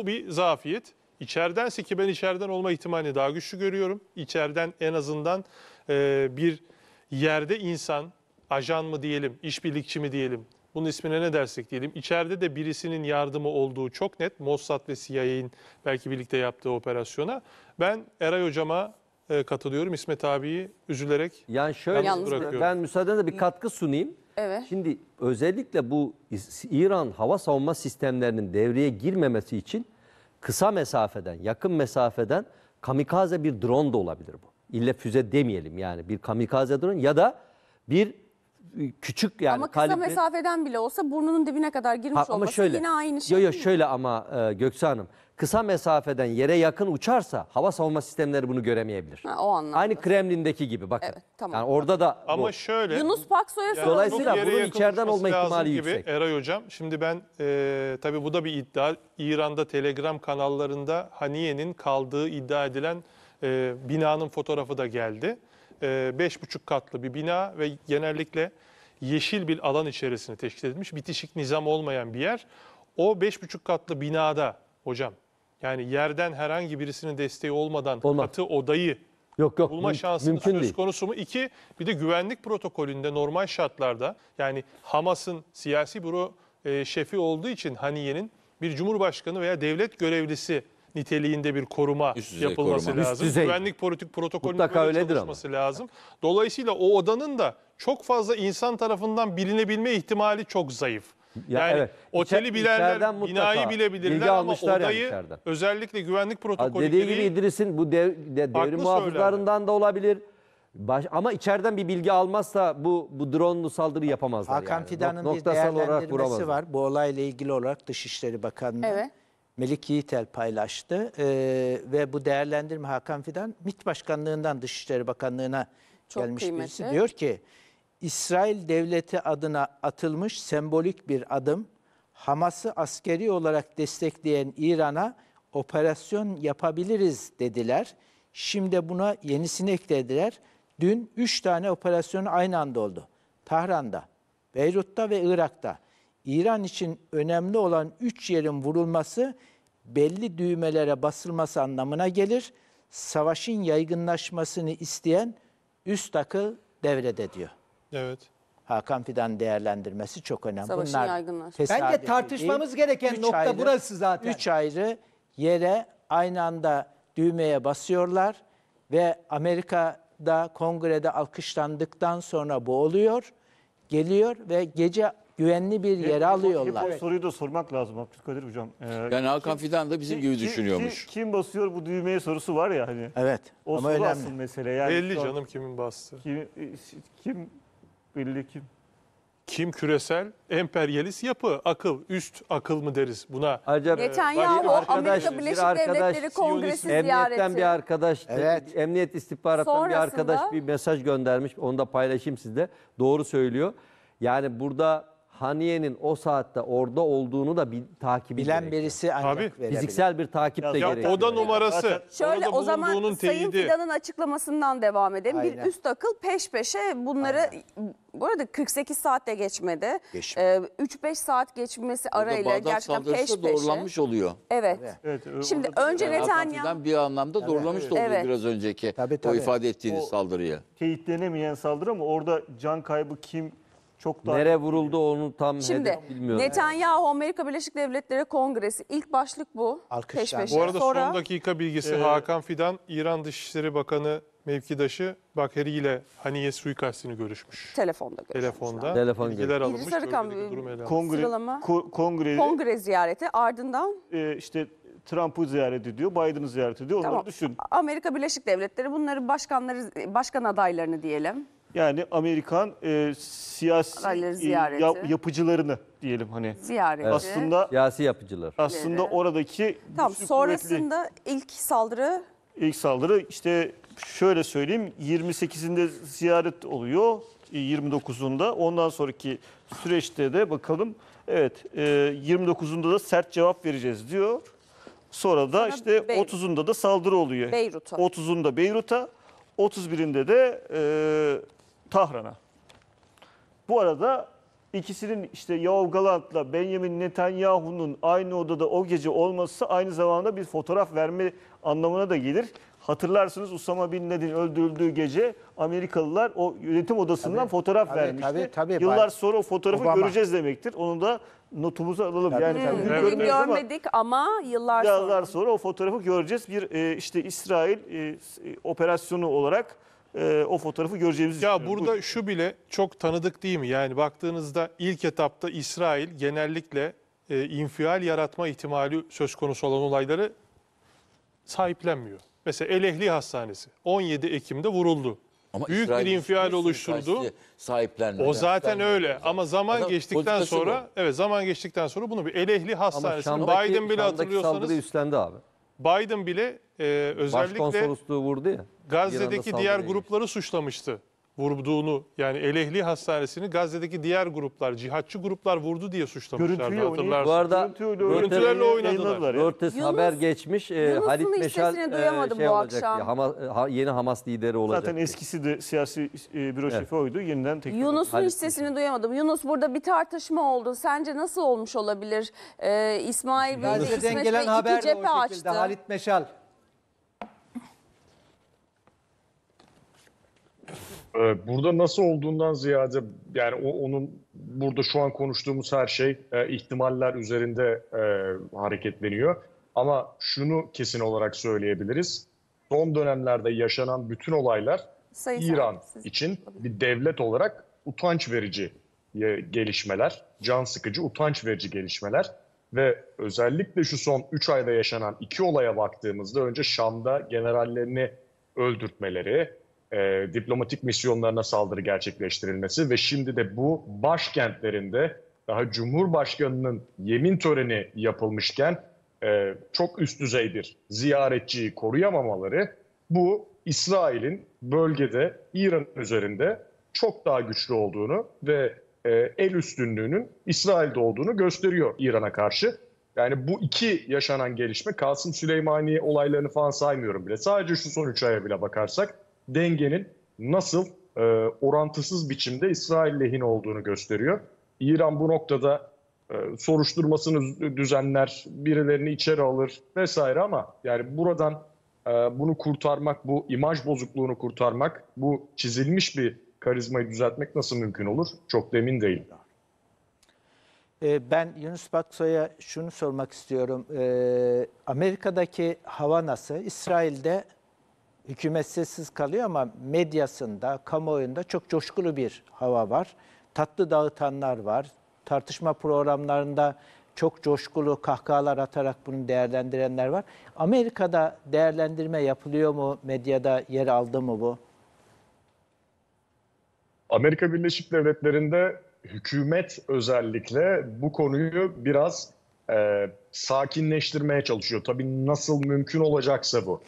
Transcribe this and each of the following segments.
Bu bir zafiyet. İçeridense ki ben içeriden olma ihtimalini daha güçlü görüyorum. İçeriden en azından e, bir yerde insan, ajan mı diyelim, işbirlikçi mi diyelim, bunun ismine ne dersek diyelim. İçeride de birisinin yardımı olduğu çok net. Mossad ve CIA'nin belki birlikte yaptığı operasyona. Ben Eray Hocam'a e, katılıyorum. İsmet abiyi üzülerek Yani şöyle Yalnız bırakıyorum. ben müsaadenizle bir katkı sunayım. Evet. Şimdi özellikle bu İran hava savunma sistemlerinin devreye girmemesi için kısa mesafeden, yakın mesafeden kamikaze bir drone da olabilir bu. İlle füze demeyelim yani bir kamikaze drone ya da bir e, küçük yani ama kısa kalibre- mesafeden bile olsa burnunun dibine kadar girmiş Ha, ama olması şöyle. yine aynı şey Yo yo değil mi? şöyle ama e, Göksu Hanım kısa mesafeden yere yakın uçarsa hava savunma sistemleri bunu göremeyebilir. Ha, o anlamda. Aynı Kremlin'deki gibi bakın. Evet, tamam. Yani orada da ama bu. şöyle Yunus Paksoy'a soralım. Dolayısıyla bunun içeriden olma ihtimali lazım gibi yüksek. Eray Hocam. Şimdi ben e, tabii bu da bir iddia. İran'da Telegram kanallarında Haniye'nin kaldığı iddia edilen e, binanın fotoğrafı da geldi. E, beş buçuk katlı bir bina ve genellikle yeşil bir alan içerisinde teşkil edilmiş. Bitişik nizam olmayan bir yer. O beş buçuk katlı binada hocam yani yerden herhangi birisinin desteği olmadan Olmaz. katı odayı Yok yok bulma müm- şansınız mümkün söz değil. konusu mu? İki, bir de güvenlik protokolünde normal şartlarda yani Hamas'ın siyasi büro e, şefi olduğu için Haniye'nin bir cumhurbaşkanı veya devlet görevlisi niteliğinde bir koruma Üst düzey yapılması koruma. lazım. Üst düzey. Güvenlik politik protokolünün Mutlaka böyle öyledir ama. çalışması lazım. Dolayısıyla o odanın da çok fazla insan tarafından bilinebilme ihtimali çok zayıf. Ya yani evet. oteli İçer- bilenler, içeriden mutlaka binayı bilgi bilebilirler ama almışlar yani odayı içeriden. özellikle güvenlik protokolü Dediği gibi İdris'in bu dev, de, devrim muhafızlarından da olabilir. Baş, ama içeriden bir bilgi almazsa bu bu drone'lu saldırı yapamazlar Hakan yani. Fidan'ın Nok- bir değerlendirmesi var. Bu olayla ilgili olarak Dışişleri Bakanlığı Evet. Melik Yiğitel paylaştı. Ee, ve bu değerlendirme Hakan Fidan MİT Başkanlığından Dışişleri Bakanlığı'na gelmiş birisi. kıymetli. Diyor ki İsrail devleti adına atılmış sembolik bir adım Hamas'ı askeri olarak destekleyen İran'a operasyon yapabiliriz dediler. Şimdi buna yenisini eklediler. Dün 3 tane operasyon aynı anda oldu. Tahran'da, Beyrut'ta ve Irak'ta. İran için önemli olan 3 yerin vurulması belli düğmelere basılması anlamına gelir. Savaşın yaygınlaşmasını isteyen üst akıl devrede diyor. Evet. Hakan Fidan değerlendirmesi çok önemli. Savaşın yaygınlaşması. tesadüfi Bence tartışmamız gereken Üç nokta burası zaten. Üç ayrı yere aynı anda düğmeye basıyorlar ve Amerika'da kongrede alkışlandıktan sonra bu oluyor. Geliyor ve gece güvenli bir yere alıyorlar. Hep o soruyu da sormak lazım Abdülkadir Hocam. Ee, Yani Hakan Fidan da bizim gibi kim- düşünüyormuş. Kim, kim basıyor bu düğmeye sorusu var ya hani. Evet. O ama soru önemli. asıl mesele. Yani Belli şu an canım kimin bastı. Kim, kim belli kim. Kim küresel emperyalist yapı, akıl, üst akıl mı deriz buna? Acaba Netanyahu bir arkadaş- Amerika bir Birleşik arkadaş Devletleri Kongresi Emniyetten ziyareti. bir arkadaş, Evet. emniyet istihbarattan bir Sonrasında- arkadaş bir mesaj göndermiş. Onu da paylaşayım sizde. Doğru söylüyor. Yani burada Haniye'nin o saatte orada olduğunu da bir takibi Bilen gerekiyor. birisi ancak Tabii. verebilir. Fiziksel bir takip de Ya gerekiyor. Oda numarası, Şöyle orada o zaman Sayın teyidi. Fidan'ın açıklamasından devam edelim. Bir Aynen. üst akıl peş peşe bunları bu arada 48 saatte geçmedi. Geçmedi. Ee, 3-5 saat geçmesi arayla Bağdat gerçekten peş da peşe. doğrulanmış oluyor. Evet. Evet, ö- Şimdi orada önce Yani Netanyahu bir anlamda doğrulamış da oluyor Evet. biraz önceki Tabii, o tabii. ifade ettiğiniz O- saldırıyı. teyitlenemeyen saldırı ama orada can kaybı kim çok daha... Nereye vuruldu onu tam Şimdi hedef bilmiyorum. Netanyahu Amerika Birleşik Devletleri Kongresi ilk başlık bu. Alkışlandı. Peş peşe. Bu arada Sonra son dakika bilgisi Ee, Hakan Fidan, İran Dışişleri Bakanı mevkidaşı Bakheri ile Haniye suikastini görüşmüş. telefonda görüşmüşler. Telefonda Telefon bilgiler görüşmesi. alınmış. İdris Arıkan, bölgedeki durum ele alınmış. Kongre, Sıralama. ko- kongre Kongre ziyareti ardından e, işte Trump'ı ziyaret ediyor, Biden'ı ziyaret ediyor. Onları tamam, düşün. Amerika Birleşik Devletleri bunları başkanları başkan adaylarını diyelim. Yani Amerikan e, siyasi e, ziyareti. yap- yapıcılarını diyelim hani. Ziyareti. Aslında Siyasi yapıcılar. aslında oradaki Tamam güçlü, sonrasında ilk saldırı kuvvetli ilk saldırı işte şöyle söyleyeyim 28'inde ziyaret oluyor. e, 29'unda. Ondan sonraki süreçte de bakalım evet e, 29'unda da sert cevap vereceğiz diyor. Sonra da Sonra işte Beyrut. 30'unda da saldırı oluyor. Beyrut'a. 30'unda Beyrut'a, 31'inde de e, Tahran'a. Bu arada ikisinin işte Yoav Galant'la Benjamin Netanyahu'nun aynı odada o gece olması aynı zamanda bir fotoğraf verme anlamına da gelir. Hatırlarsınız Usama Bin Laden öldürüldüğü gece Amerikalılar o yönetim odasından Tabii, fotoğraf tabii, vermişti. tabii, tabii. Yıllar Bay- sonra o fotoğrafı Obama. göreceğiz demektir. Onu da notumuza alalım. Tabii, yani tabii. Evet. Bugün görmeyiz ama görmedik ama yıllar Yıllar sonra. sonra o fotoğrafı göreceğiz. Bir e, işte İsrail e, e, operasyonu olarak e, o fotoğrafı göreceğimizi Ya düşünüyorum. burada şu bile çok tanıdık değil mi? Yani baktığınızda ilk etapta İsrail genellikle e, infial yaratma ihtimali söz konusu olan olayları sahiplenmiyor. Mesela El Ehli Hastanesi 17 Ekim'de vuruldu. Ama Büyük İsrail bir infial oluşturdu. Sahiplenmedi. O zaten öyle ama zaman Adam geçtikten politikası sonra bu. evet zaman geçtikten sonra bunu bir El Ehli Şam'daki, Biden bile Şam'daki hatırlıyorsanız saldırıyı üstlendi abi. Biden bile e, özellikle Başkonsolosluğu vurdu ya. Gazze'deki İran'da diğer saldırıya grupları suçlamıştı. Vurduğunu yani El Ehli Hastanesi'ni Gazze'deki diğer gruplar, cihatçı gruplar vurdu diye suçlamışlardı oynayıp- hatırlarsın. Bu arada Görüntüyle Görüntülerle oynadılar. ya. Reuters Yunus- haber geçmiş. E, Yunus'un Halit Meşal sesini e, duyamadım şey bu olacak akşam. diye. Hama- ha- yeni Hamas lideri olacak. Zaten diye. eskisi de siyasi e, büro şefi oydu. Yeniden tekrar. Yunus'un Halit hiç sesini duyamadım. Yunus burada bir tartışma oldu. Sence nasıl olmuş olabilir? Ee, İsmail Bey de Gazze'den İsmet gelen Bey haber iki de o cephe şekilde. açtı. Halit Meşal. Burada nasıl olduğundan ziyade yani o, onun burada şu an konuştuğumuz her şey e, ihtimaller üzerinde e, hareketleniyor. Ama şunu kesin olarak söyleyebiliriz. Son dönemlerde yaşanan bütün olaylar Sayın İran siz- için bir devlet olarak utanç verici e, gelişmeler, can sıkıcı, utanç verici gelişmeler ve özellikle şu son 3 ayda yaşanan iki olaya baktığımızda önce Şam'da generallerini öldürtmeleri, e, diplomatik misyonlarına saldırı gerçekleştirilmesi ve şimdi de bu başkentlerinde daha Cumhurbaşkanı'nın yemin töreni yapılmışken e, çok üst düzey bir ziyaretçiyi koruyamamaları bu İsrail'in bölgede İran üzerinde çok daha güçlü olduğunu ve e, el üstünlüğünün İsrail'de olduğunu gösteriyor İran'a karşı. Yani bu iki yaşanan gelişme Kasım Süleymaniye olaylarını falan saymıyorum bile. Sadece şu son üç aya bile bakarsak dengenin nasıl e, orantısız biçimde İsrail lehine olduğunu gösteriyor. İran bu noktada e, soruşturmasını düzenler, birilerini içeri alır vesaire ama yani buradan e, bunu kurtarmak, bu imaj bozukluğunu kurtarmak, bu çizilmiş bir karizmayı düzeltmek nasıl mümkün olur? Çok da emin değilim. Ee, Ben Yunus Baksoy'a şunu sormak istiyorum. Ee, Amerika'daki hava nasıl? İsrail'de hükümet sessiz kalıyor ama medyasında, kamuoyunda çok coşkulu bir hava var. Tatlı dağıtanlar var. Tartışma programlarında çok coşkulu kahkahalar atarak bunu değerlendirenler var. Amerika'da değerlendirme yapılıyor mu? Medyada yer aldı mı bu? Amerika Birleşik Devletleri'nde hükümet özellikle bu konuyu biraz e, sakinleştirmeye çalışıyor. Tabii nasıl mümkün olacaksa bu.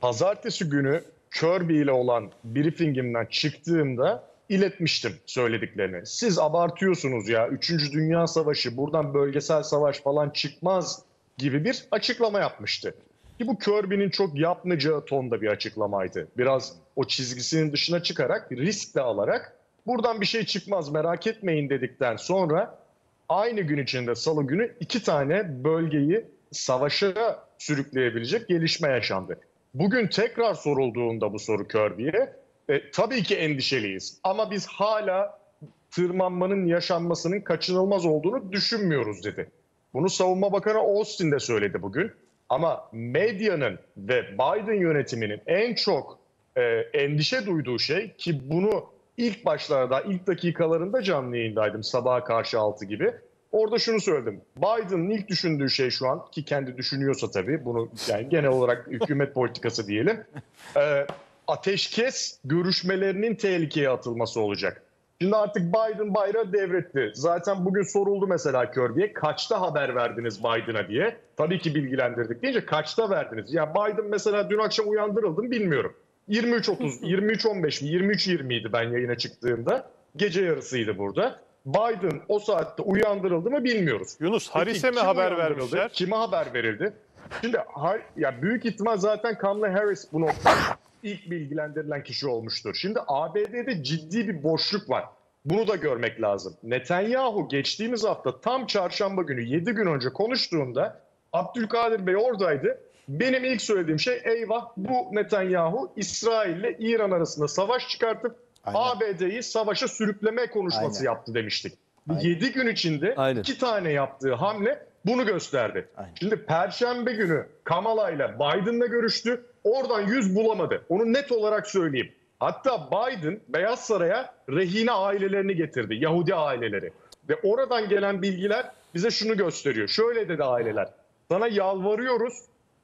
Pazartesi günü Kirby ile olan briefingimden çıktığımda iletmiştim söylediklerini. Siz abartıyorsunuz ya 3. Dünya Savaşı buradan bölgesel savaş falan çıkmaz gibi bir açıklama yapmıştı. Ki bu Kirby'nin çok yapmayacağı tonda bir açıklamaydı. Biraz o çizgisinin dışına çıkarak, risk de alarak buradan bir şey çıkmaz merak etmeyin dedikten sonra aynı gün içinde salı günü iki tane bölgeyi savaşa sürükleyebilecek gelişme yaşandı. Bugün tekrar sorulduğunda bu soru Kirby'ye e, tabii ki endişeliyiz ama biz hala tırmanmanın yaşanmasının kaçınılmaz olduğunu düşünmüyoruz dedi. Bunu Savunma Bakanı Austin de söyledi bugün. Ama medyanın ve Biden yönetiminin en çok e, endişe duyduğu şey ki bunu ilk başlarda, ilk dakikalarında canlı yayındaydım sabaha karşı 6 gibi. Orada şunu söyledim. Biden'ın ilk düşündüğü şey şu an ki kendi düşünüyorsa tabii bunu yani genel olarak hükümet politikası diyelim. E, ateşkes görüşmelerinin tehlikeye atılması olacak. Şimdi artık Biden bayrağı devretti. Zaten bugün soruldu mesela Kirby'ye kaçta haber verdiniz Biden'a diye. Tabii ki bilgilendirdik deyince kaçta verdiniz? Ya Biden mesela dün akşam uyandırıldım bilmiyorum. 23.30, 23.15 mi 23.20 idi ben yayına çıktığımda. Gece yarısıydı burada. Biden o saatte uyandırıldı mı bilmiyoruz. Yunus Haris'e mi haber vermişler? Kime haber verildi? Şimdi ya büyük ihtimal zaten Kamala Harris bu noktada ilk bilgilendirilen kişi olmuştur. Şimdi ABD'de ciddi bir boşluk var. Bunu da görmek lazım. Netanyahu geçtiğimiz hafta tam çarşamba günü 7 gün önce konuştuğunda Abdülkadir Bey oradaydı. Benim ilk söylediğim şey eyvah bu Netanyahu İsrail ile İran arasında savaş çıkartıp ABD'yi savaşa sürükleme konuşması Aynen. yaptı demiştik. 7 gün içinde Aynen. iki tane yaptığı hamle bunu gösterdi. Aynen. Şimdi Perşembe günü Kamala ile Biden'la görüştü. Oradan yüz bulamadı. Onu net olarak söyleyeyim. Hatta Biden Beyaz Saray'a rehine ailelerini getirdi. Yahudi aileleri. Ve oradan gelen bilgiler bize şunu gösteriyor. Şöyle dedi aileler. Sana yalvarıyoruz.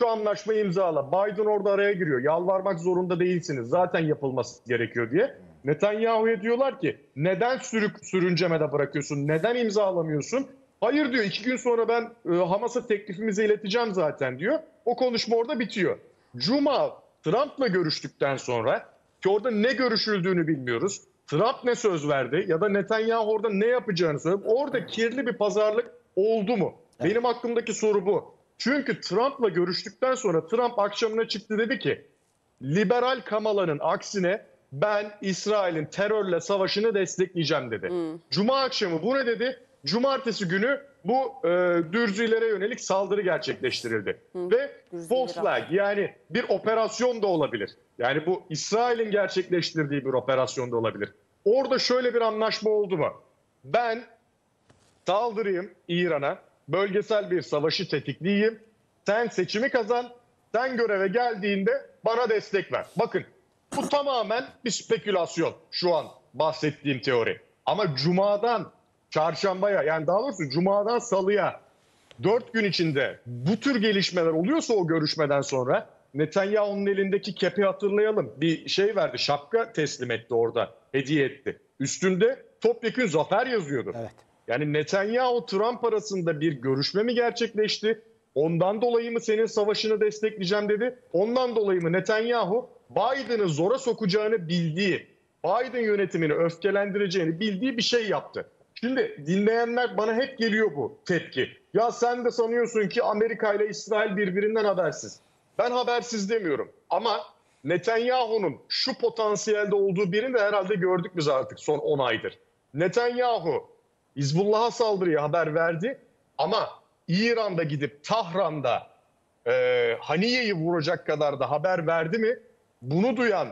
Şu anlaşmayı imzala. Biden orada araya giriyor. Yalvarmak zorunda değilsiniz. Zaten yapılması gerekiyor diye. Netanyahu'ya diyorlar ki neden sürük sürüncemede bırakıyorsun? Neden imzalamıyorsun? Hayır diyor iki gün sonra ben e, Hamas'a teklifimizi ileteceğim zaten diyor. O konuşma orada bitiyor. Cuma Trump'la görüştükten sonra ki orada ne görüşüldüğünü bilmiyoruz. Trump ne söz verdi ya da Netanyahu orada ne yapacağını söyledi. Orada kirli bir pazarlık oldu mu? Benim aklımdaki soru bu. Çünkü Trump'la görüştükten sonra Trump akşamına çıktı dedi ki liberal Kamala'nın aksine ben İsrail'in terörle savaşını destekleyeceğim dedi. Cuma akşamı bu ne dedi? Cumartesi günü bu e, dürzülere yönelik saldırı gerçekleştirildi. Ve false flag yani bir operasyon da olabilir. Yani bu İsrail'in gerçekleştirdiği bir operasyon da olabilir. Orada şöyle bir anlaşma oldu mu? Ben saldırayım İran'a, bölgesel bir savaşı tetikleyeyim, sen seçimi kazan, sen göreve geldiğinde bana destek ver. Bakın bu tamamen bir spekülasyon şu an bahsettiğim teori. Ama cumadan çarşambaya yani daha doğrusu cumadan salıya dört gün içinde bu tür gelişmeler oluyorsa o görüşmeden sonra Netanyahu'nun elindeki kepi hatırlayalım. Bir şey verdi şapka teslim etti orada hediye etti. Üstünde topyekün zafer yazıyordu. Evet. Yani Netanyahu Trump arasında bir görüşme mi gerçekleşti? Ondan dolayı mı senin savaşını destekleyeceğim dedi. Ondan dolayı mı Netanyahu Biden'ı zora sokacağını bildiği, Biden yönetimini öfkelendireceğini bildiği bir şey yaptı. Şimdi dinleyenler bana hep geliyor bu tepki. Ya sen de sanıyorsun ki Amerika ile İsrail birbirinden habersiz. Ben habersiz demiyorum ama Netanyahu'nun şu potansiyelde olduğu birini de herhalde gördük biz artık son 10 aydır. Netanyahu Hizbullah'a saldırıya haber verdi ama İran'da gidip Tahran'da e, Haniye'yi vuracak kadar da haber verdi mi? Bunu duyan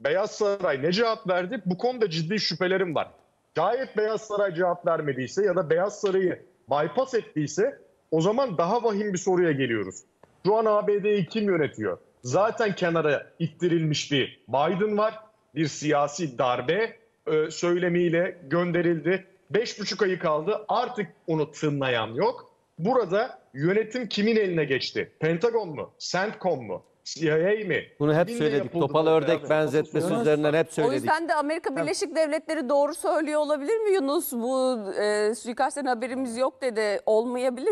Beyaz Saray ne cevap verdi? Bu konuda ciddi şüphelerim var. Şayet Beyaz Saray cevap vermediyse ya da Beyaz Saray'ı bypass ettiyse o zaman daha vahim bir soruya geliyoruz. Şu an ABD'yi kim yönetiyor? Zaten kenara ittirilmiş bir Biden var. Bir siyasi darbe e, söylemiyle gönderildi. Beş buçuk ayı kaldı. Artık onu tınlayan yok. Burada yönetim kimin eline geçti? Pentagon mu? CENTCOM mu? CIA mi? Bunu hep Kiminle söyledik. yapıldı Topal bu ördek beraber? benzetmesi üzerinden hep O söyledik. yüzden de Amerika Birleşik Devletleri doğru söylüyor olabilir mi Yunus? Bu e, suikastten haberimiz yok dedi. Olmayabilir mi?